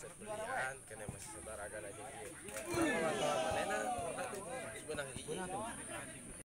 aset belian kena masih setarakan aja gitu. Kalau mana manena, pernah tuh sebenarnya.